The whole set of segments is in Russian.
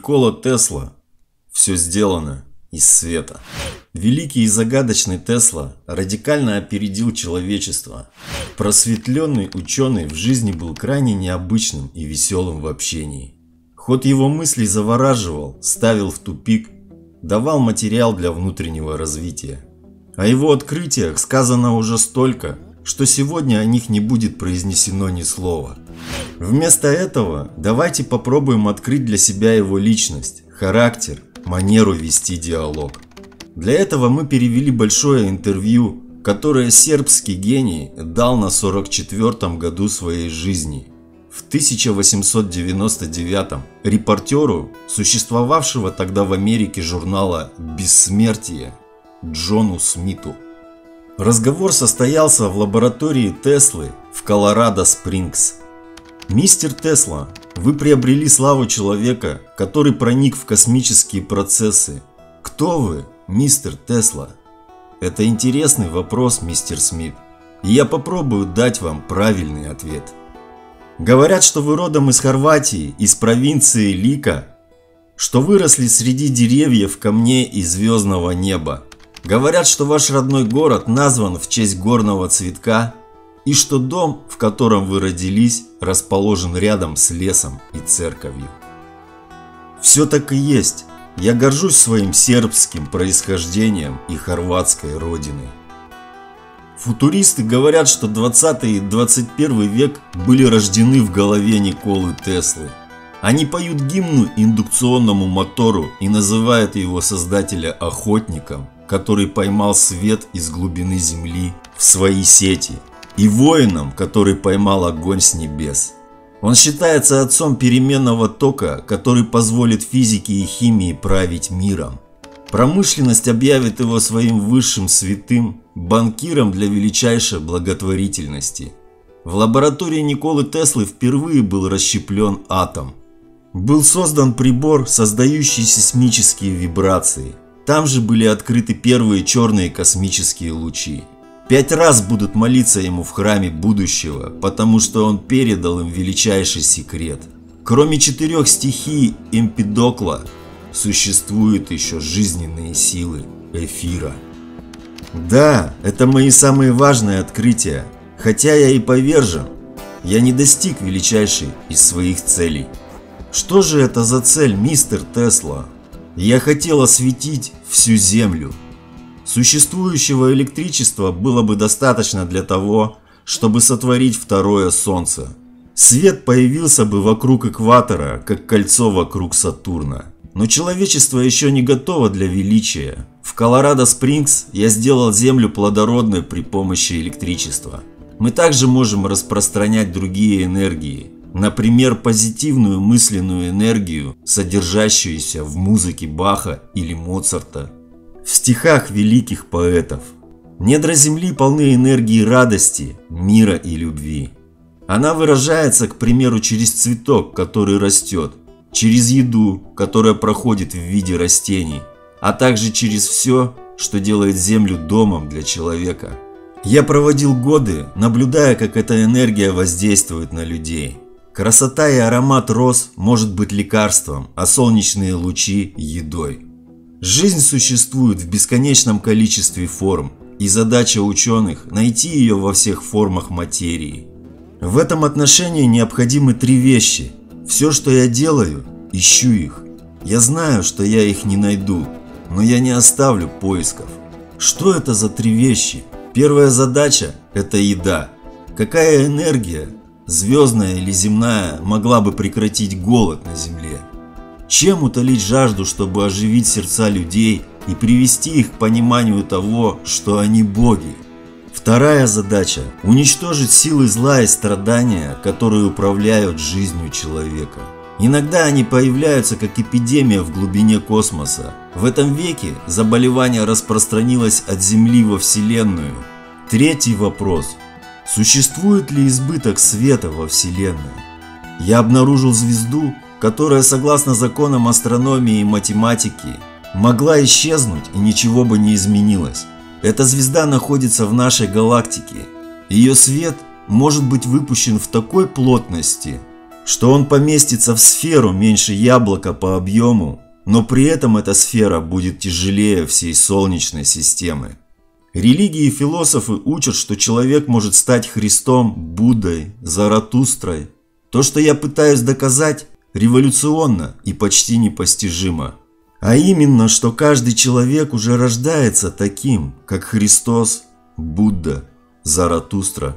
Никола Тесла. Все сделано из света. Великий и загадочный Тесла радикально опередил человечество. Просветленный ученый в жизни был крайне необычным и веселым в общении. Ход его мыслей завораживал, ставил в тупик, давал материал для внутреннего развития. О его открытиях сказано уже столько, что сегодня о них не будет произнесено ни слова. Вместо этого давайте попробуем открыть для себя его личность, характер, манеру вести диалог. Для этого мы перевели большое интервью, которое сербский гений дал на 44-м году своей жизни. В 1899 репортеру, существовавшего тогда в Америке журнала «Бессмертие» Джону Смиту. Разговор состоялся в лаборатории Теслы в Колорадо-Спрингс. Мистер Тесла, вы приобрели славу человека, который проник в космические процессы. Кто вы, мистер Тесла? Это интересный вопрос, мистер Смит. И я попробую дать вам правильный ответ. Говорят, что вы родом из Хорватии, из провинции Лика, что выросли среди деревьев, камней и звездного неба. Говорят, что ваш родной город назван в честь горного цветка и что дом, в котором вы родились, расположен рядом с лесом и церковью. Все так и есть. Я горжусь своим сербским происхождением и хорватской родиной. Футуристы говорят, что 20 и 21 век были рождены в голове Николы Теслы. Они поют гимну индукционному мотору и называют его создателя охотником – который поймал свет из глубины земли в свои сети, и воином, который поймал огонь с небес. Он считается отцом переменного тока, который позволит физике и химии править миром. Промышленность объявит его своим высшим святым, банкиром для величайшей благотворительности. В лаборатории Николы Теслы впервые был расщеплен атом. Был создан прибор, создающий сейсмические вибрации – там же были открыты первые черные космические лучи. Пять раз будут молиться ему в храме будущего, потому что он передал им величайший секрет. Кроме четырех стихий Эмпидокла, существуют еще жизненные силы эфира. Да, это мои самые важные открытия, хотя я и повержен, я не достиг величайшей из своих целей. Что же это за цель, мистер Тесла? Я хотел осветить всю Землю. Существующего электричества было бы достаточно для того, чтобы сотворить второе Солнце. Свет появился бы вокруг экватора, как кольцо вокруг Сатурна. Но человечество еще не готово для величия. В Колорадо-Спрингс я сделал Землю плодородной при помощи электричества. Мы также можем распространять другие энергии, Например, позитивную мысленную энергию, содержащуюся в музыке Баха или Моцарта, в стихах великих поэтов. Недра Земли полны энергии радости, мира и любви. Она выражается, к примеру, через цветок, который растет, через еду, которая проходит в виде растений, а также через все, что делает Землю домом для человека. Я проводил годы, наблюдая, как эта энергия воздействует на людей. Красота и аромат роз может быть лекарством, а солнечные лучи – едой. Жизнь существует в бесконечном количестве форм, и задача ученых – найти ее во всех формах материи. В этом отношении необходимы три вещи. Все, что я делаю, ищу их. Я знаю, что я их не найду, но я не оставлю поисков. Что это за три вещи? Первая задача – это еда. Какая энергия, звездная или земная, могла бы прекратить голод на Земле? Чем утолить жажду, чтобы оживить сердца людей и привести их к пониманию того, что они боги? Вторая задача – уничтожить силы зла и страдания, которые управляют жизнью человека. Иногда они появляются как эпидемия в глубине космоса. В этом веке заболевание распространилось от Земли во Вселенную. Третий вопрос – Существует ли избыток света во Вселенной? Я обнаружил звезду, которая, согласно законам астрономии и математики, могла исчезнуть и ничего бы не изменилось. Эта звезда находится в нашей галактике. Ее свет может быть выпущен в такой плотности, что он поместится в сферу меньше яблока по объему, но при этом эта сфера будет тяжелее всей Солнечной системы. Религии и философы учат, что человек может стать Христом, Буддой, Заратустрой. То, что я пытаюсь доказать, революционно и почти непостижимо. А именно, что каждый человек уже рождается таким, как Христос, Будда, Заратустра.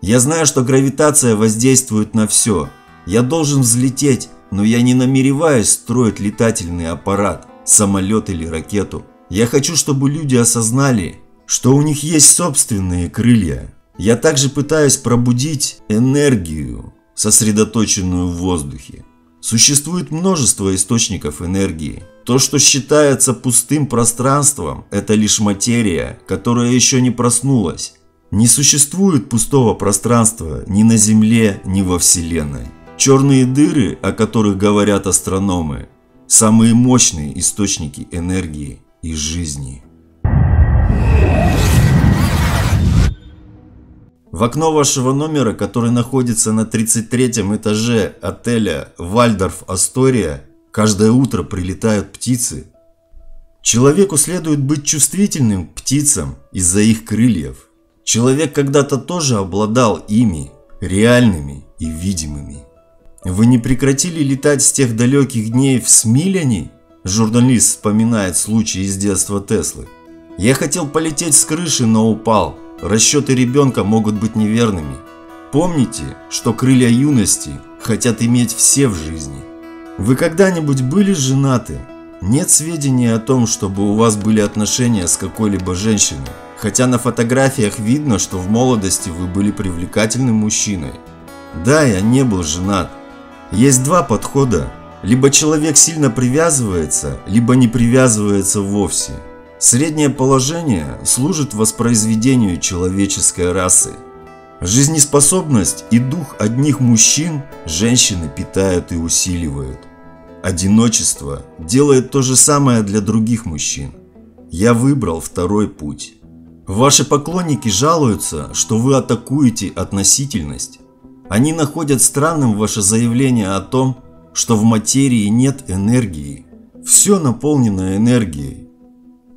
Я знаю, что гравитация воздействует на все. Я должен взлететь, но я не намереваюсь строить летательный аппарат, самолет или ракету. Я хочу, чтобы люди осознали, что у них есть собственные крылья. Я также пытаюсь пробудить энергию, сосредоточенную в воздухе. Существует множество источников энергии. То, что считается пустым пространством, это лишь материя, которая еще не проснулась. Не существует пустого пространства ни на Земле, ни во Вселенной. Черные дыры, о которых говорят астрономы, самые мощные источники энергии и жизни. В окно вашего номера, который находится на 33 этаже отеля Вальдорф Астория, каждое утро прилетают птицы. Человеку следует быть чувствительным к птицам из-за их крыльев. Человек когда-то тоже обладал ими, реальными и видимыми. Вы не прекратили летать с тех далеких дней в Смиляне? Журналист вспоминает случай из детства Теслы. Я хотел полететь с крыши, но упал. Расчеты ребенка могут быть неверными. Помните, что крылья юности хотят иметь все в жизни. Вы когда-нибудь были женаты? Нет сведений о том, чтобы у вас были отношения с какой-либо женщиной. Хотя на фотографиях видно, что в молодости вы были привлекательным мужчиной. Да, я не был женат. Есть два подхода. Либо человек сильно привязывается, либо не привязывается вовсе. Среднее положение служит воспроизведению человеческой расы. Жизнеспособность и дух одних мужчин женщины питают и усиливают. Одиночество делает то же самое для других мужчин. Я выбрал второй путь. Ваши поклонники жалуются, что вы атакуете относительность. Они находят странным ваше заявление о том, что в материи нет энергии. Все наполнено энергией.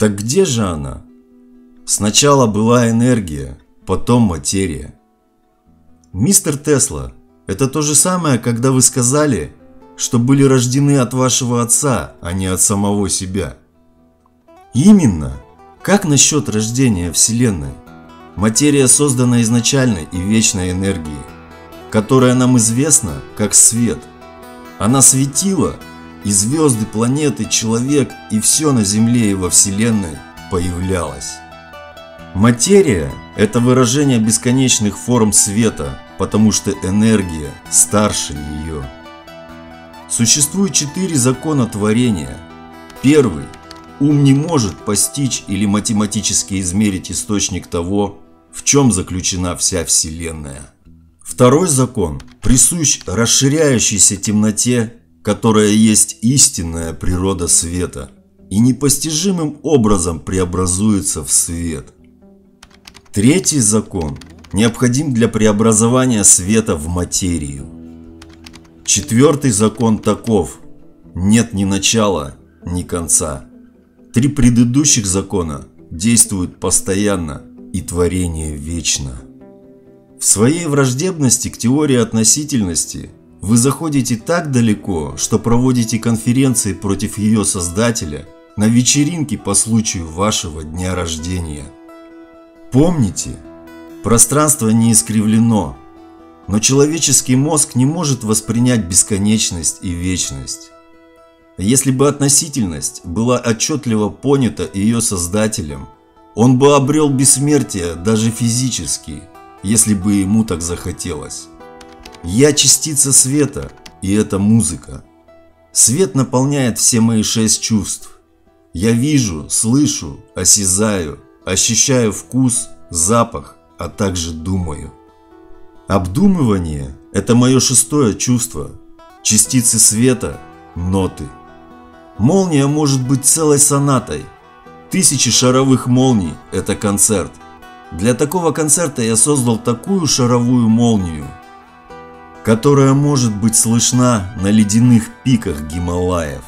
Так где же она? Сначала была энергия, потом материя. Мистер Тесла, это то же самое, когда вы сказали, что были рождены от вашего отца, а не от самого себя. Именно. Как насчет рождения Вселенной? Материя создана изначальной и вечной энергией, которая нам известна как свет. Она светила, и звезды, планеты, человек и все на Земле и во Вселенной появлялось. Материя – это выражение бесконечных форм света, потому что энергия старше ее. Существует четыре закона творения. Первый – ум не может постичь или математически измерить источник того, в чем заключена вся Вселенная. Второй закон присущ расширяющейся темноте которая есть истинная природа света и непостижимым образом преобразуется в свет. Третий закон необходим для преобразования света в материю. Четвертый закон таков – нет ни начала, ни конца. Три предыдущих закона действуют постоянно и творение вечно. В своей враждебности к теории относительности – вы заходите так далеко, что проводите конференции против ее создателя на вечеринке по случаю вашего дня рождения. Помните, пространство не искривлено, но человеческий мозг не может воспринять бесконечность и вечность. Если бы относительность была отчетливо понята ее создателем, он бы обрел бессмертие даже физически, если бы ему так захотелось. Я частица света, и это музыка. Свет наполняет все мои шесть чувств. Я вижу, слышу, осязаю, ощущаю вкус, запах, а также думаю. Обдумывание – это мое шестое чувство. Частицы света – ноты. Молния может быть целой сонатой. Тысячи шаровых молний – это концерт. Для такого концерта я создал такую шаровую молнию – которая может быть слышна на ледяных пиках Гималаев.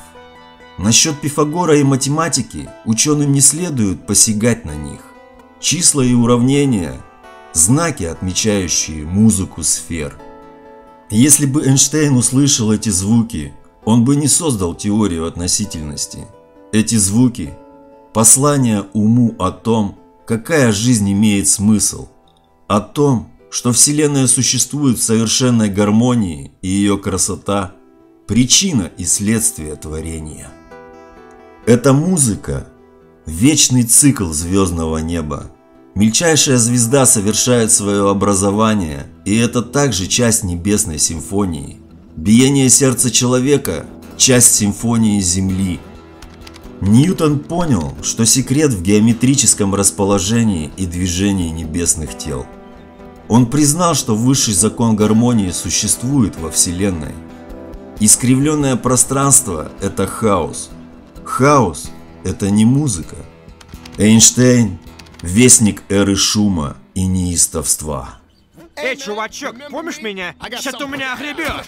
Насчет Пифагора и математики ученым не следует посягать на них. Числа и уравнения – знаки, отмечающие музыку сфер. Если бы Эйнштейн услышал эти звуки, он бы не создал теорию относительности. Эти звуки – послание уму о том, какая жизнь имеет смысл, о том, что Вселенная существует в совершенной гармонии и ее красота – причина и следствие творения. Эта музыка – вечный цикл звездного неба. Мельчайшая звезда совершает свое образование, и это также часть небесной симфонии. Биение сердца человека – часть симфонии Земли. Ньютон понял, что секрет в геометрическом расположении и движении небесных тел. Он признал, что высший закон гармонии существует во Вселенной. Искривленное пространство – это хаос – Хаос – это не музыка. Эйнштейн – вестник эры шума и неистовства. Эй, чувачок, помнишь меня? Сейчас ты у меня огребешь.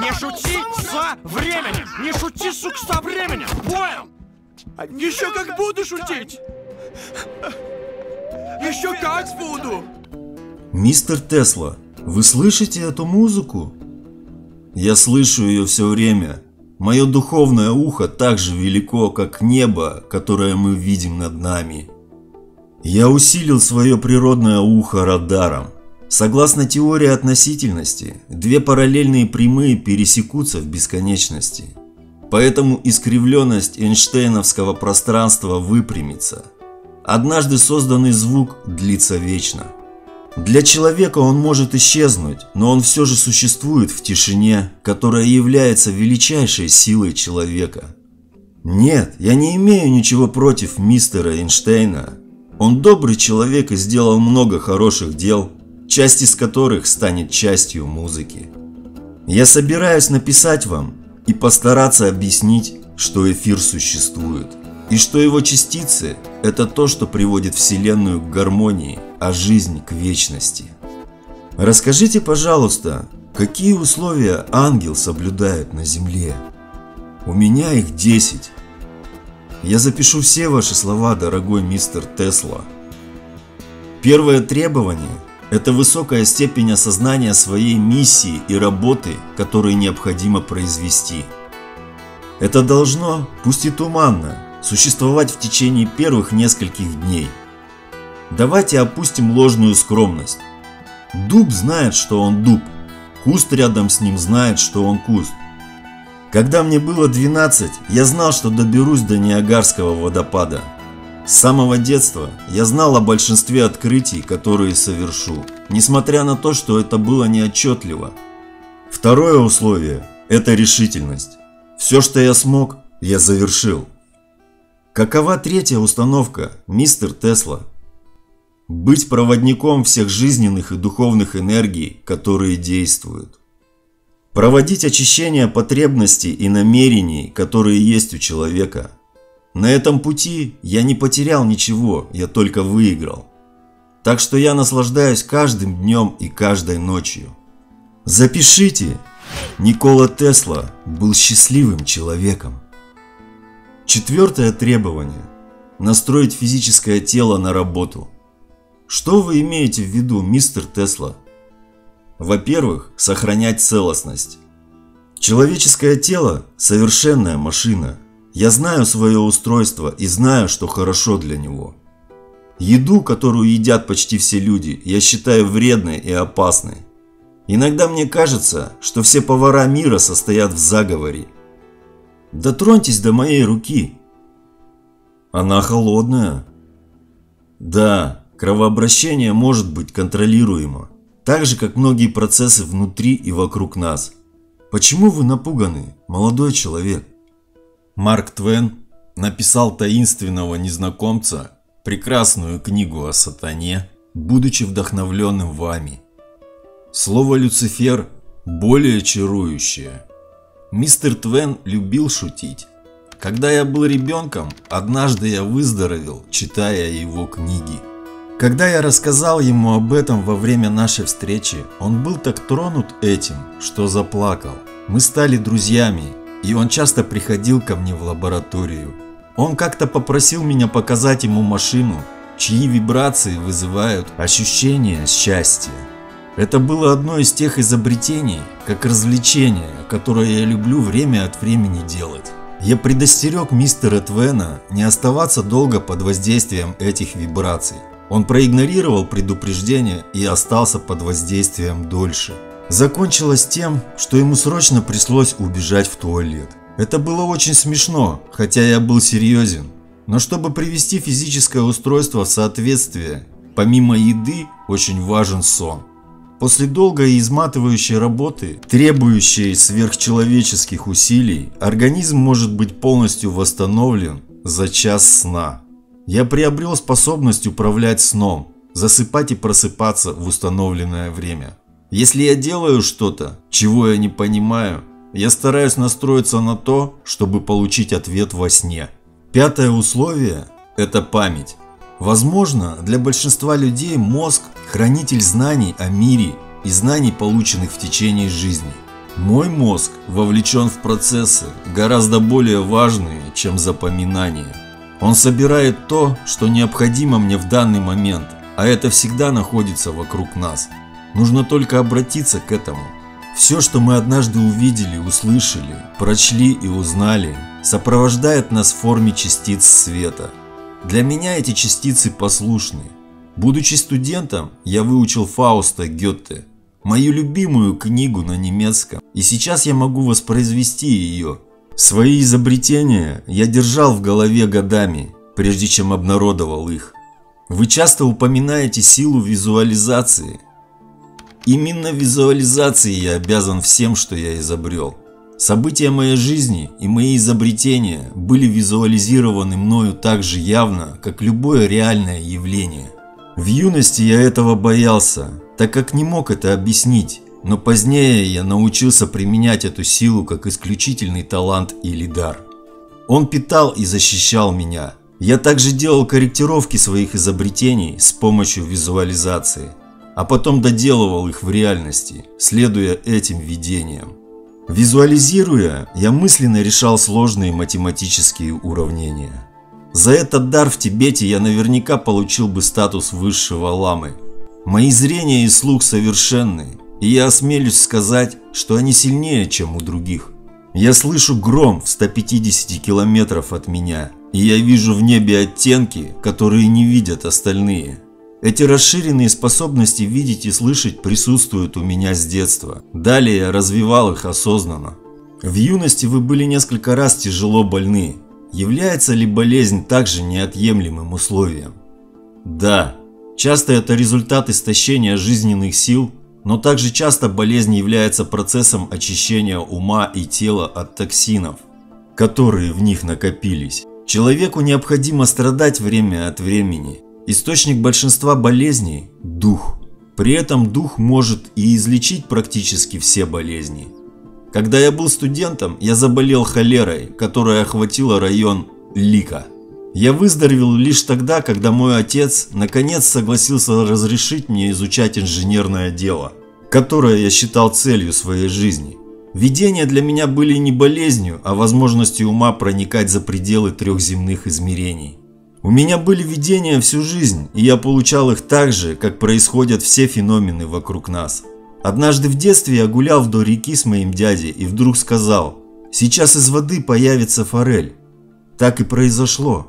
Не шути со временем. Не шути, сука, со временем. Понял? Еще как буду шутить. Еще как буду. Мистер Тесла, вы слышите эту музыку? Я слышу ее все время. Мое духовное ухо так же велико, как небо, которое мы видим над нами. Я усилил свое природное ухо радаром. Согласно теории относительности, две параллельные прямые пересекутся в бесконечности. Поэтому искривленность Эйнштейновского пространства выпрямится. Однажды созданный звук длится вечно. Для человека он может исчезнуть, но он все же существует в тишине, которая является величайшей силой человека. Нет, я не имею ничего против мистера Эйнштейна. Он добрый человек и сделал много хороших дел, часть из которых станет частью музыки. Я собираюсь написать вам и постараться объяснить, что эфир существует и что его частицы – это то, что приводит Вселенную к гармонии, а жизнь к вечности. Расскажите, пожалуйста, какие условия ангел соблюдает на Земле? У меня их 10. Я запишу все ваши слова, дорогой мистер Тесла. Первое требование – это высокая степень осознания своей миссии и работы, которую необходимо произвести. Это должно, пусть и туманно, существовать в течение первых нескольких дней. Давайте опустим ложную скромность. Дуб знает, что он дуб. Куст рядом с ним знает, что он куст. Когда мне было 12, я знал, что доберусь до Ниагарского водопада. С самого детства я знал о большинстве открытий, которые совершу, несмотря на то, что это было неотчетливо. Второе условие – это решительность. Все, что я смог, я завершил. Какова третья установка, мистер Тесла? Быть проводником всех жизненных и духовных энергий, которые действуют. Проводить очищение потребностей и намерений, которые есть у человека. На этом пути я не потерял ничего, я только выиграл. Так что я наслаждаюсь каждым днем и каждой ночью. Запишите, Никола Тесла был счастливым человеком. Четвертое требование – настроить физическое тело на работу. Что вы имеете в виду, мистер Тесла? Во-первых, сохранять целостность. Человеческое тело – совершенная машина. Я знаю свое устройство и знаю, что хорошо для него. Еду, которую едят почти все люди, я считаю вредной и опасной. Иногда мне кажется, что все повара мира состоят в заговоре Дотроньтесь до моей руки. Она холодная. Да, кровообращение может быть контролируемо, так же, как многие процессы внутри и вокруг нас. Почему вы напуганы, молодой человек? Марк Твен написал таинственного незнакомца прекрасную книгу о сатане, будучи вдохновленным вами. Слово «Люцифер» более чарующее – Мистер Твен любил шутить. Когда я был ребенком, однажды я выздоровел, читая его книги. Когда я рассказал ему об этом во время нашей встречи, он был так тронут этим, что заплакал. Мы стали друзьями, и он часто приходил ко мне в лабораторию. Он как-то попросил меня показать ему машину, чьи вибрации вызывают ощущение счастья. Это было одно из тех изобретений, как развлечение, которое я люблю время от времени делать. Я предостерег мистера Твена не оставаться долго под воздействием этих вибраций. Он проигнорировал предупреждение и остался под воздействием дольше. Закончилось тем, что ему срочно пришлось убежать в туалет. Это было очень смешно, хотя я был серьезен. Но чтобы привести физическое устройство в соответствие, помимо еды, очень важен сон. После долгой и изматывающей работы, требующей сверхчеловеческих усилий, организм может быть полностью восстановлен за час сна. Я приобрел способность управлять сном, засыпать и просыпаться в установленное время. Если я делаю что-то, чего я не понимаю, я стараюсь настроиться на то, чтобы получить ответ во сне. Пятое условие – это память. Возможно, для большинства людей мозг – хранитель знаний о мире и знаний, полученных в течение жизни. Мой мозг вовлечен в процессы, гораздо более важные, чем запоминание. Он собирает то, что необходимо мне в данный момент, а это всегда находится вокруг нас. Нужно только обратиться к этому. Все, что мы однажды увидели, услышали, прочли и узнали, сопровождает нас в форме частиц света. Для меня эти частицы послушны. Будучи студентом, я выучил Фауста Гетте, мою любимую книгу на немецком, и сейчас я могу воспроизвести ее, Свои изобретения я держал в голове годами, прежде чем обнародовал их. Вы часто упоминаете силу визуализации. Именно визуализации я обязан всем, что я изобрел. События моей жизни и мои изобретения были визуализированы мною так же явно, как любое реальное явление. В юности я этого боялся, так как не мог это объяснить, но позднее я научился применять эту силу как исключительный талант или дар. Он питал и защищал меня. Я также делал корректировки своих изобретений с помощью визуализации, а потом доделывал их в реальности, следуя этим видениям. Визуализируя, я мысленно решал сложные математические уравнения. За этот дар в Тибете я наверняка получил бы статус высшего ламы. Мои зрение и слух совершенны, и я осмелюсь сказать, что они сильнее, чем у других. Я слышу гром в 150 километров от меня, и я вижу в небе оттенки, которые не видят остальные. Эти расширенные способности видеть и слышать присутствуют у меня с детства. Далее я развивал их осознанно. В юности вы были несколько раз тяжело больны. Является ли болезнь также неотъемлемым условием? Да, часто это результат истощения жизненных сил но также часто болезнь является процессом очищения ума и тела от токсинов, которые в них накопились. Человеку необходимо страдать время от времени. Источник большинства болезней – дух. При этом дух может и излечить практически все болезни. Когда я был студентом, я заболел холерой, которая охватила район Лика. Я выздоровел лишь тогда, когда мой отец наконец согласился разрешить мне изучать инженерное дело, которое я считал целью своей жизни. Видения для меня были не болезнью, а возможностью ума проникать за пределы трех земных измерений. У меня были видения всю жизнь, и я получал их так же, как происходят все феномены вокруг нас. Однажды в детстве я гулял вдоль реки с моим дядей и вдруг сказал, «Сейчас из воды появится форель». Так и произошло.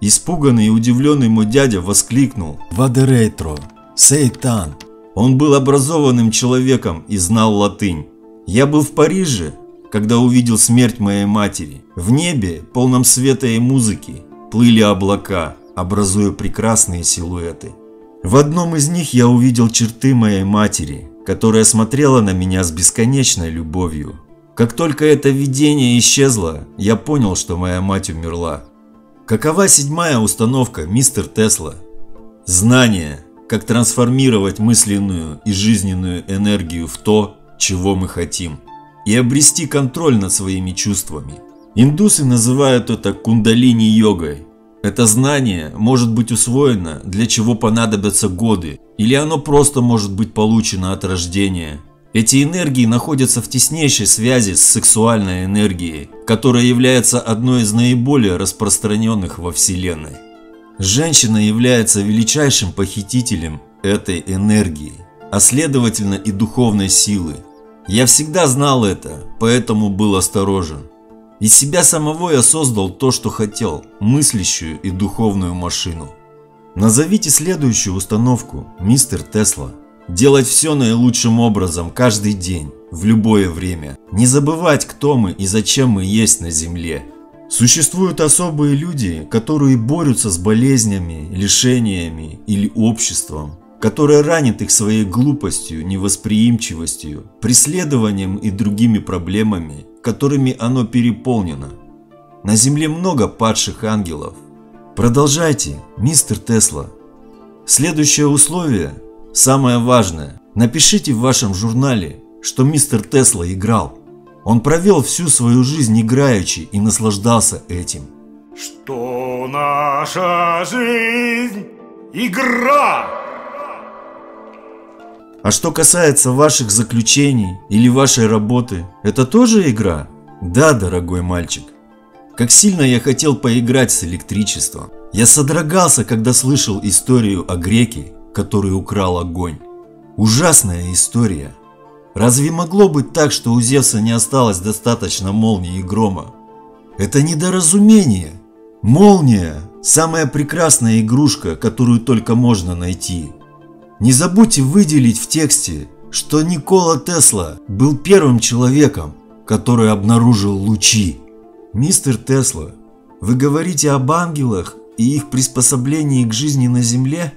Испуганный и удивленный мой дядя воскликнул «Вадерейтро! Сейтан!». Он был образованным человеком и знал латынь. Я был в Париже, когда увидел смерть моей матери. В небе, полном света и музыки, плыли облака, образуя прекрасные силуэты. В одном из них я увидел черты моей матери, которая смотрела на меня с бесконечной любовью. Как только это видение исчезло, я понял, что моя мать умерла. Какова седьмая установка, мистер Тесла? Знание, как трансформировать мысленную и жизненную энергию в то, чего мы хотим, и обрести контроль над своими чувствами. Индусы называют это кундалини-йогой. Это знание может быть усвоено, для чего понадобятся годы, или оно просто может быть получено от рождения. Эти энергии находятся в теснейшей связи с сексуальной энергией, которая является одной из наиболее распространенных во Вселенной. Женщина является величайшим похитителем этой энергии, а следовательно и духовной силы. Я всегда знал это, поэтому был осторожен. Из себя самого я создал то, что хотел, мыслящую и духовную машину. Назовите следующую установку, мистер Тесла. Делать все наилучшим образом каждый день, в любое время. Не забывать, кто мы и зачем мы есть на Земле. Существуют особые люди, которые борются с болезнями, лишениями или обществом, которое ранит их своей глупостью, невосприимчивостью, преследованием и другими проблемами, которыми оно переполнено. На Земле много падших ангелов. Продолжайте, мистер Тесла. Следующее условие, самое важное. Напишите в вашем журнале, что мистер Тесла играл. Он провел всю свою жизнь играючи и наслаждался этим. Что наша жизнь – игра! А что касается ваших заключений или вашей работы, это тоже игра? Да, дорогой мальчик. Как сильно я хотел поиграть с электричеством. Я содрогался, когда слышал историю о греке, который украл огонь. Ужасная история. Разве могло быть так, что у Зевса не осталось достаточно молнии и грома? Это недоразумение. Молния – самая прекрасная игрушка, которую только можно найти. Не забудьте выделить в тексте, что Никола Тесла был первым человеком, который обнаружил лучи. Мистер Тесла, вы говорите об ангелах и их приспособлении к жизни на Земле?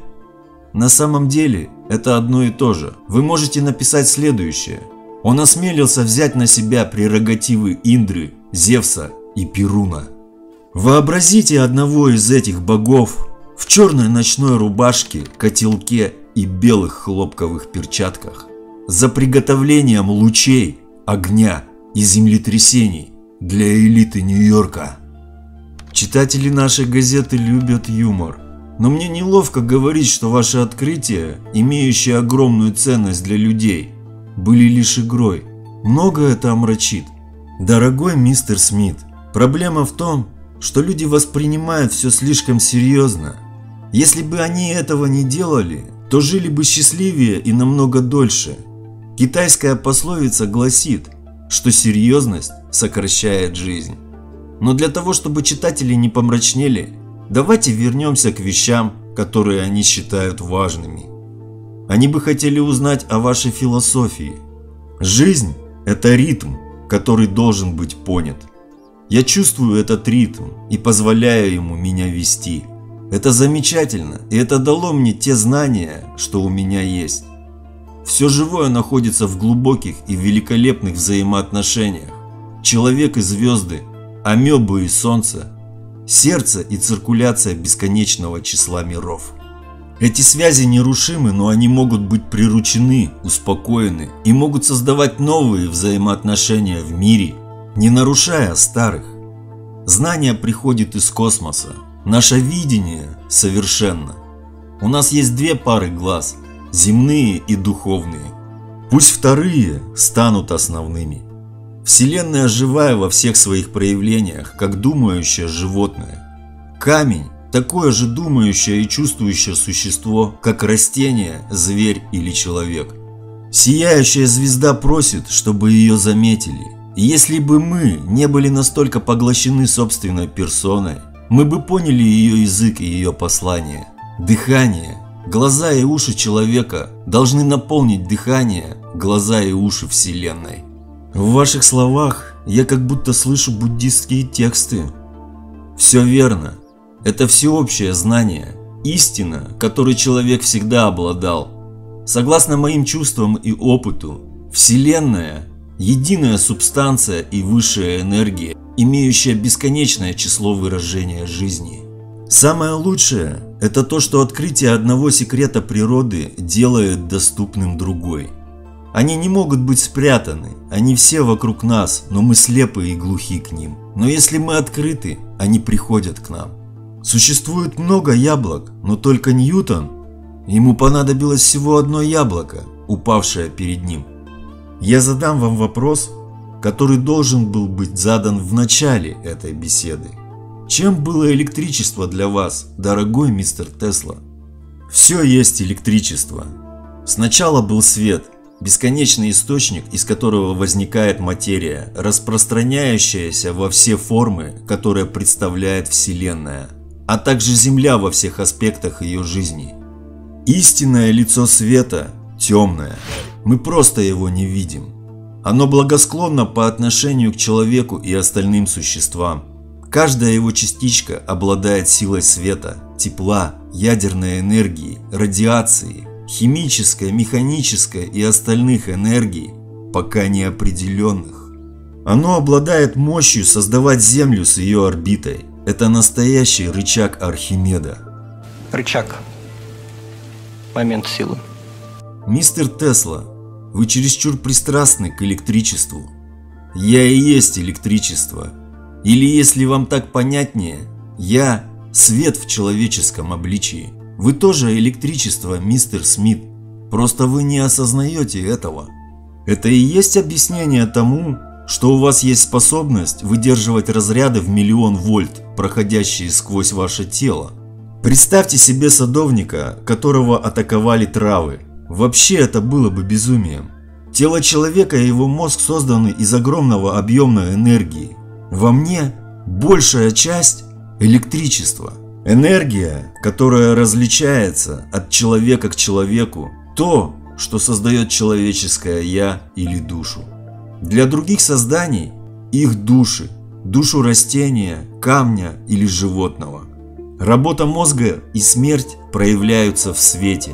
На самом деле это одно и то же. Вы можете написать следующее. Он осмелился взять на себя прерогативы Индры, Зевса и Перуна. Вообразите одного из этих богов в черной ночной рубашке, котелке и белых хлопковых перчатках за приготовлением лучей, огня и землетрясений для элиты Нью-Йорка. Читатели нашей газеты любят юмор, но мне неловко говорить, что ваши открытия, имеющие огромную ценность для людей, были лишь игрой. Много это омрачит. Дорогой мистер Смит, проблема в том, что люди воспринимают все слишком серьезно. Если бы они этого не делали, то жили бы счастливее и намного дольше. Китайская пословица гласит, что серьезность сокращает жизнь. Но для того, чтобы читатели не помрачнели, давайте вернемся к вещам, которые они считают важными. Они бы хотели узнать о вашей философии. Жизнь – это ритм, который должен быть понят. Я чувствую этот ритм и позволяю ему меня вести. Это замечательно, и это дало мне те знания, что у меня есть. Все живое находится в глубоких и великолепных взаимоотношениях. Человек и звезды, амебы и солнце, сердце и циркуляция бесконечного числа миров. Эти связи нерушимы, но они могут быть приручены, успокоены и могут создавать новые взаимоотношения в мире, не нарушая старых. Знание приходит из космоса, Наше видение совершенно. У нас есть две пары глаз, земные и духовные. Пусть вторые станут основными. Вселенная живая во всех своих проявлениях, как думающее животное. Камень – такое же думающее и чувствующее существо, как растение, зверь или человек. Сияющая звезда просит, чтобы ее заметили. Если бы мы не были настолько поглощены собственной персоной, мы бы поняли ее язык и ее послание. Дыхание, глаза и уши человека должны наполнить дыхание, глаза и уши Вселенной. В ваших словах я как будто слышу буддистские тексты. Все верно. Это всеобщее знание, истина, которой человек всегда обладал. Согласно моим чувствам и опыту, Вселенная – единая субстанция и высшая энергия, имеющая бесконечное число выражения жизни. Самое лучшее – это то, что открытие одного секрета природы делает доступным другой. Они не могут быть спрятаны, они все вокруг нас, но мы слепы и глухи к ним. Но если мы открыты, они приходят к нам. Существует много яблок, но только Ньютон, ему понадобилось всего одно яблоко, упавшее перед ним. Я задам вам вопрос, который должен был быть задан в начале этой беседы. Чем было электричество для вас, дорогой мистер Тесла? Все есть электричество. Сначала был свет, бесконечный источник, из которого возникает материя, распространяющаяся во все формы, которые представляет Вселенная, а также Земля во всех аспектах ее жизни. Истинное лицо света темное. Мы просто его не видим. Оно благосклонно по отношению к человеку и остальным существам. Каждая его частичка обладает силой света, тепла, ядерной энергии, радиации, химической, механической и остальных энергий, пока неопределенных. Оно обладает мощью создавать Землю с ее орбитой. Это настоящий рычаг Архимеда. Рычаг. Момент силы. Мистер Тесла, вы чересчур пристрастны к электричеству. Я и есть электричество. Или если вам так понятнее, я – свет в человеческом обличии. Вы тоже электричество, мистер Смит. Просто вы не осознаете этого. Это и есть объяснение тому, что у вас есть способность выдерживать разряды в миллион вольт, проходящие сквозь ваше тело. Представьте себе садовника, которого атаковали травы. Вообще это было бы безумием. Тело человека и его мозг созданы из огромного объемной энергии. Во мне большая часть – электричество. Энергия, которая различается от человека к человеку, то, что создает человеческое «я» или душу. Для других созданий – их души, душу растения, камня или животного. Работа мозга и смерть проявляются в свете.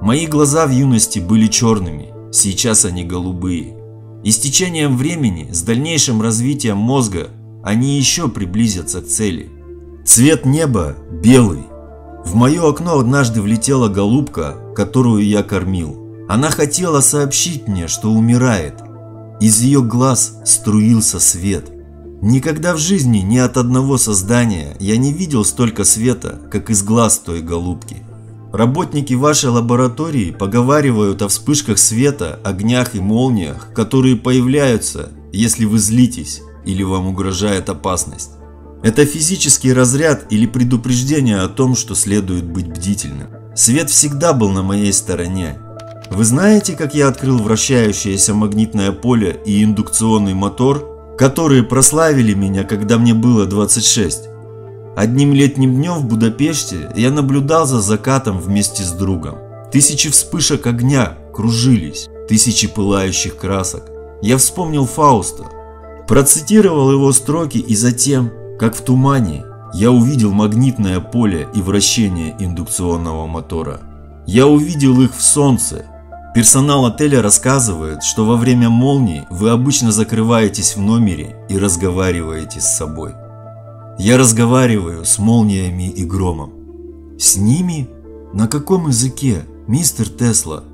Мои глаза в юности были черными, сейчас они голубые. И с течением времени, с дальнейшим развитием мозга, они еще приблизятся к цели – Цвет неба белый. В мое окно однажды влетела голубка, которую я кормил. Она хотела сообщить мне, что умирает. Из ее глаз струился свет. Никогда в жизни ни от одного создания я не видел столько света, как из глаз той голубки. Работники вашей лаборатории поговаривают о вспышках света, огнях и молниях, которые появляются, если вы злитесь или вам угрожает опасность. Это физический разряд или предупреждение о том, что следует быть бдительным. Свет всегда был на моей стороне. Вы знаете, как я открыл вращающееся магнитное поле и индукционный мотор, которые прославили меня, когда мне было 26? Одним летним днем в Будапеште я наблюдал за закатом вместе с другом. Тысячи вспышек огня кружились, тысячи пылающих красок. Я вспомнил Фауста, процитировал его строки и затем как в тумане, я увидел магнитное поле и вращение индукционного мотора. Я увидел их в солнце. Персонал отеля рассказывает, что во время молнии вы обычно закрываетесь в номере и разговариваете с собой. Я разговариваю с молниями и громом. С ними? На каком языке, мистер Тесла?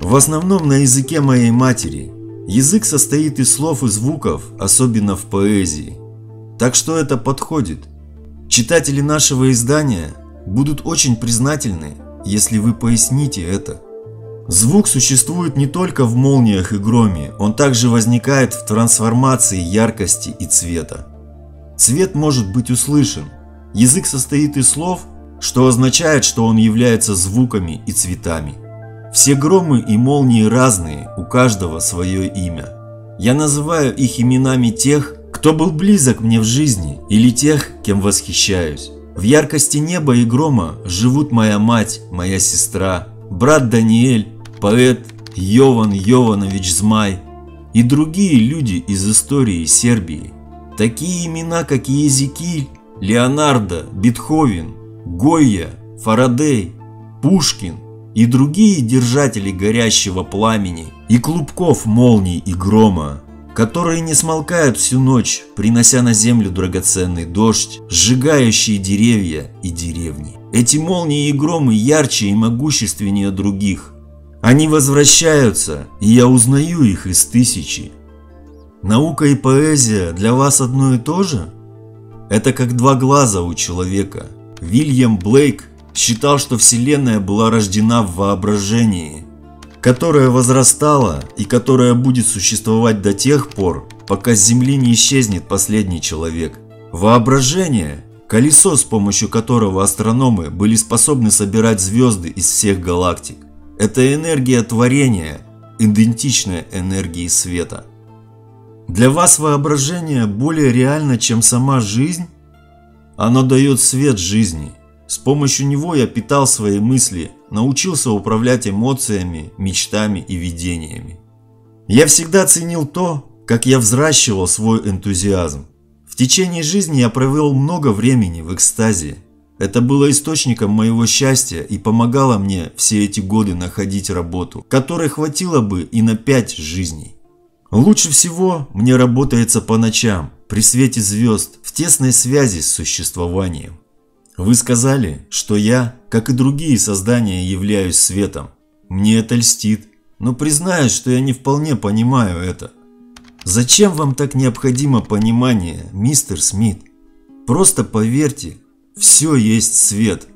В основном на языке моей матери. Язык состоит из слов и звуков, особенно в поэзии. Так что это подходит. Читатели нашего издания будут очень признательны, если вы поясните это. Звук существует не только в молниях и громе, он также возникает в трансформации яркости и цвета. Цвет может быть услышан. Язык состоит из слов, что означает, что он является звуками и цветами. Все громы и молнии разные, у каждого свое имя. Я называю их именами тех, кто был близок мне в жизни или тех, кем восхищаюсь. В яркости неба и грома живут моя мать, моя сестра, брат Даниэль, поэт Йован Йованович Змай и другие люди из истории Сербии. Такие имена, как Езекиль, Леонардо, Бетховен, Гойя, Фарадей, Пушкин и другие держатели горящего пламени и клубков молний и грома которые не смолкают всю ночь, принося на землю драгоценный дождь, сжигающие деревья и деревни. Эти молнии и громы ярче и могущественнее других. Они возвращаются, и я узнаю их из тысячи. Наука и поэзия для вас одно и то же? Это как два глаза у человека. Вильям Блейк считал, что Вселенная была рождена в воображении, которое возрастало и которое будет существовать до тех пор, пока с Земли не исчезнет последний человек. Воображение – колесо, с помощью которого астрономы были способны собирать звезды из всех галактик. Это энергия творения, идентичная энергии света. Для вас воображение более реально, чем сама жизнь? Оно дает свет жизни. С помощью него я питал свои мысли, научился управлять эмоциями, мечтами и видениями. Я всегда ценил то, как я взращивал свой энтузиазм. В течение жизни я провел много времени в экстазе. Это было источником моего счастья и помогало мне все эти годы находить работу, которой хватило бы и на пять жизней. Лучше всего мне работается по ночам, при свете звезд, в тесной связи с существованием. Вы сказали, что я, как и другие создания, являюсь светом. Мне это льстит, но признаюсь, что я не вполне понимаю это. Зачем вам так необходимо понимание, мистер Смит? Просто поверьте, все есть свет.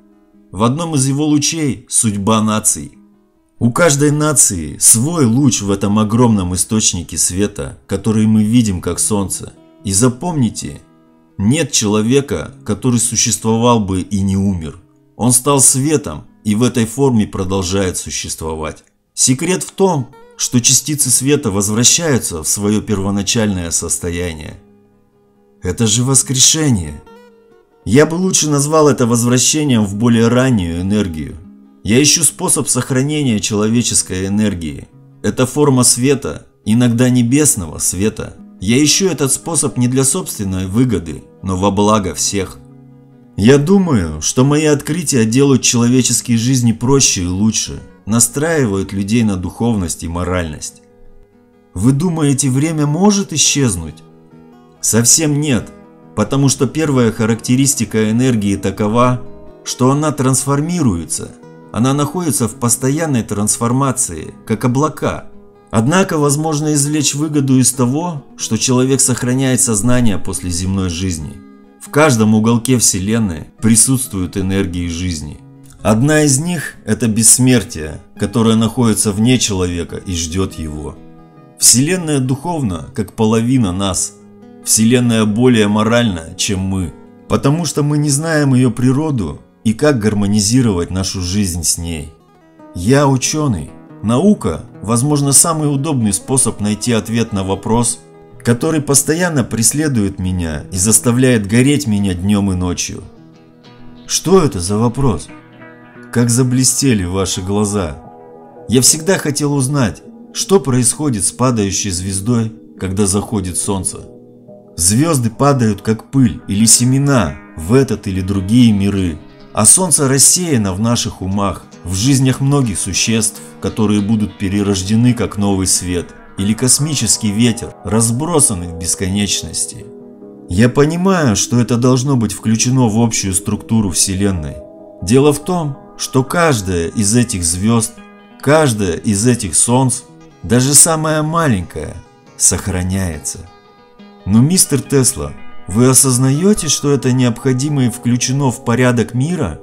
В одном из его лучей – судьба наций. У каждой нации свой луч в этом огромном источнике света, который мы видим как солнце. И запомните, нет человека, который существовал бы и не умер. Он стал светом и в этой форме продолжает существовать. Секрет в том, что частицы света возвращаются в свое первоначальное состояние. Это же воскрешение – я бы лучше назвал это возвращением в более раннюю энергию. Я ищу способ сохранения человеческой энергии. Это форма света, иногда небесного света. Я ищу этот способ не для собственной выгоды, но во благо всех. Я думаю, что мои открытия делают человеческие жизни проще и лучше, настраивают людей на духовность и моральность. Вы думаете, время может исчезнуть? Совсем нет – Потому что первая характеристика энергии такова, что она трансформируется. Она находится в постоянной трансформации, как облака. Однако возможно извлечь выгоду из того, что человек сохраняет сознание после земной жизни. В каждом уголке Вселенной присутствуют энергии жизни. Одна из них – это бессмертие, которое находится вне человека и ждет его. Вселенная духовна, как половина нас – Вселенная более моральна, чем мы, потому что мы не знаем ее природу и как гармонизировать нашу жизнь с ней. Я ученый. Наука, возможно, самый удобный способ найти ответ на вопрос, который постоянно преследует меня и заставляет гореть меня днем и ночью. Что это за вопрос? Как заблестели ваши глаза. Я всегда хотел узнать, что происходит с падающей звездой, когда заходит солнце. Звезды падают как пыль или семена в этот или другие миры, а солнце рассеяно в наших умах, в жизнях многих существ, которые будут перерождены как новый свет, или космический ветер, разбросанный в бесконечности. Я понимаю, что это должно быть включено в общую структуру Вселенной. Дело в том, что каждая из этих звезд, каждая из этих солнц, даже самая маленькая, сохраняется. Но, мистер Тесла, вы осознаете, что это необходимо и включено в порядок мира?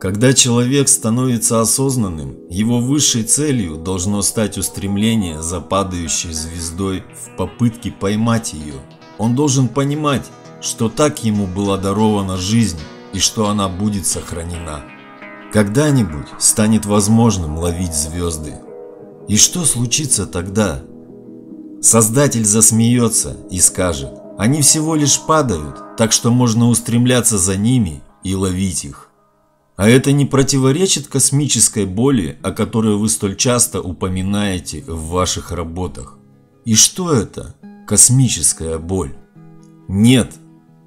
Когда человек становится осознанным, его высшей целью должно стать устремление за падающей звездой в попытке поймать ее. Он должен понимать, что так ему была дарована жизнь и что она будет сохранена. Когда-нибудь станет возможным ловить звезды. И что случится тогда? Создатель засмеется и скажет, они всего лишь падают, так что можно устремляться за ними и ловить их. А это не противоречит космической боли, о которой вы столь часто упоминаете в ваших работах. И что это? Космическая боль? Нет,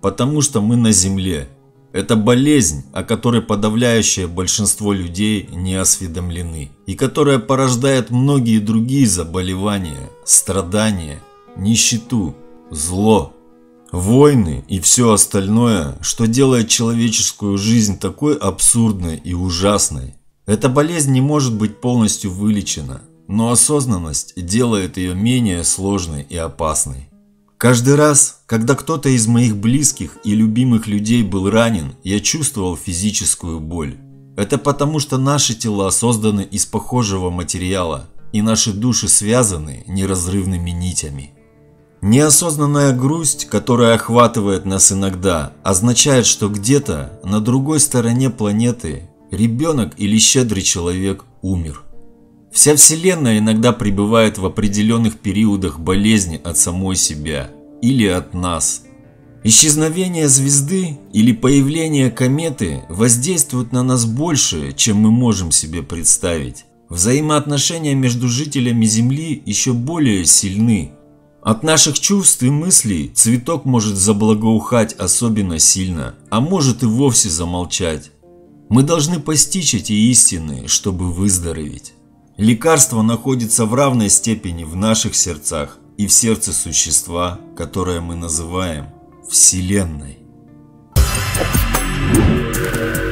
потому что мы на Земле. Это болезнь, о которой подавляющее большинство людей не осведомлены, и которая порождает многие другие заболевания, страдания, нищету, зло, войны и все остальное, что делает человеческую жизнь такой абсурдной и ужасной. Эта болезнь не может быть полностью вылечена, но осознанность делает ее менее сложной и опасной. Каждый раз, когда кто-то из моих близких и любимых людей был ранен, я чувствовал физическую боль. Это потому, что наши тела созданы из похожего материала, и наши души связаны неразрывными нитями. Неосознанная грусть, которая охватывает нас иногда, означает, что где-то на другой стороне планеты ребенок или щедрый человек умер. Вся Вселенная иногда пребывает в определенных периодах болезни от самой себя или от нас. Исчезновение звезды или появление кометы воздействуют на нас больше, чем мы можем себе представить. Взаимоотношения между жителями Земли еще более сильны, от наших чувств и мыслей цветок может заблагоухать особенно сильно, а может и вовсе замолчать. Мы должны постичь эти истины, чтобы выздороветь. Лекарство находится в равной степени в наших сердцах и в сердце существа, которое мы называем Вселенной. Thank you.